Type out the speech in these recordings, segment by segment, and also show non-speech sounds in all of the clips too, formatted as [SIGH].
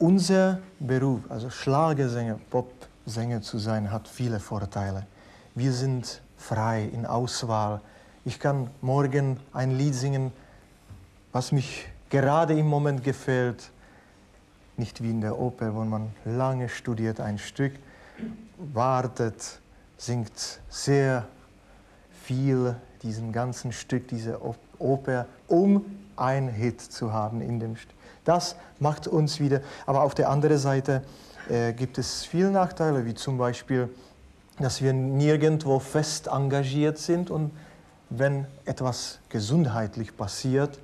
unser Beruf, also Schlagersänger, Popsänger zu sein, hat viele Vorteile. Wir sind frei in Auswahl. Ich kann morgen ein Lied singen, was mich gerade im Moment gefällt. Nicht wie in der Oper, wo man lange studiert ein Stück, wartet, singt sehr viel diesen ganzen Stück, diese Oper, um ein Hit zu haben in dem Stück. Das macht uns wieder, aber auf der anderen Seite äh, gibt es viele Nachteile, wie zum Beispiel, dass wir nirgendwo fest engagiert sind und wenn etwas gesundheitlich passiert,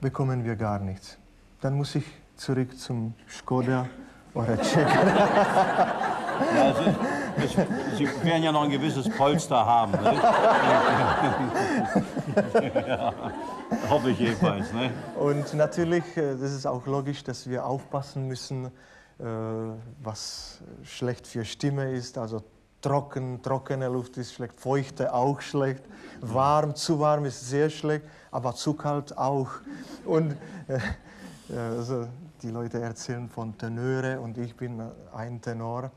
bekommen wir gar nichts. Dann muss ich zurück zum Skoda oder Checker. [LAUGHS] Sie, werden ja noch ein gewisses Polster haben. Ne? [LAUGHS] ja, hoffe ich jedenfalls. Ne? Und natürlich, äh, das ist auch logisch, dass wir aufpassen müssen, äh, was schlecht für Stimme ist. Also trocken, trockene Luft ist schlecht, feuchte auch schlecht, warm, zu warm ist sehr schlecht, aber zu kalt auch. Und äh, also die Leute erzählen von Tenöre und ich bin ein Tenor,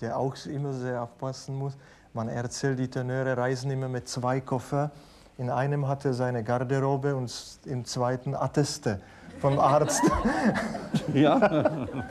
der auch immer sehr aufpassen muss. Man erzählt, die Tenöre reisen immer mit zwei Koffer. In einem hat er seine Garderobe und im zweiten Atteste vom Arzt. [LAUGHS] Ja. [LAUGHS]